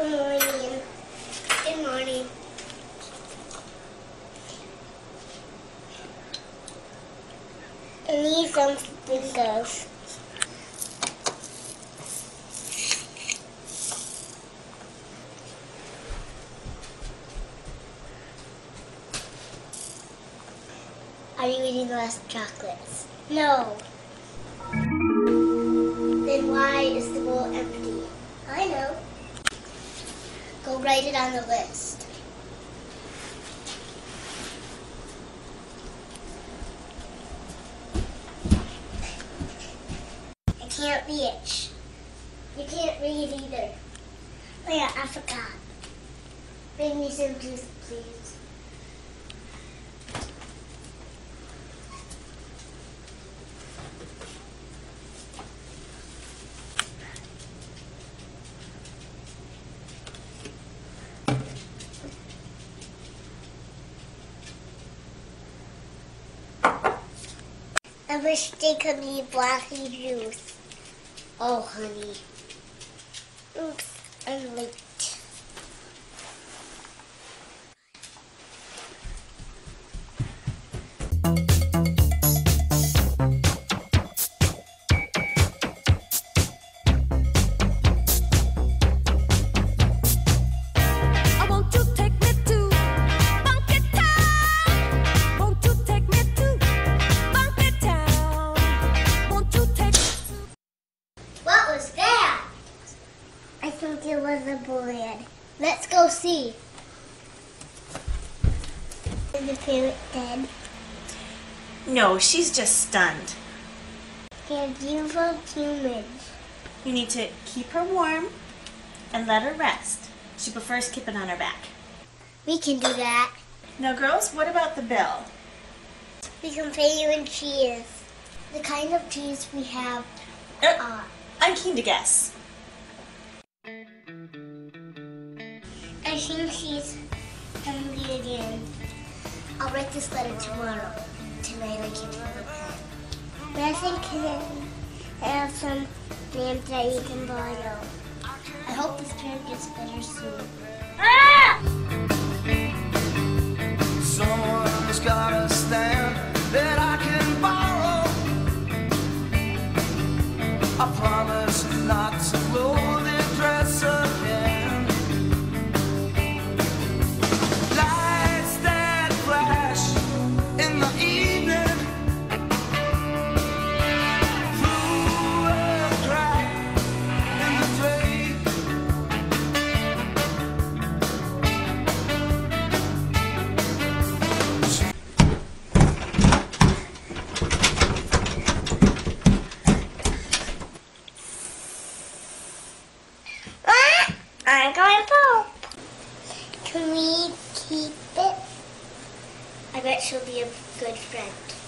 Good morning. Good morning. I need some fingers. Are you eating less chocolates? No. Then why is the bowl empty? Write it on the list. I can't reach. You can't read either. Oh yeah, I forgot. Bring me some juice, please. I wish they could be blacky juice. Oh, honey. Oops, late. It was a bullet. Let's go see. Is the parrot dead? No, she's just stunned. They're beautiful humans. You need to keep her warm and let her rest. She prefers keeping on her back. We can do that. Now, girls, what about the bill? We can pay you in cheese. The kind of cheese we have Uh. I'm keen to guess. Think she's hungry again. I'll write this letter tomorrow. Tonight I can't have a pen. But I think I have some names that you can borrow. I hope this parrot gets better soon. Ah! Someone's gotta stand that I can borrow. I promise not to she'll be a good friend.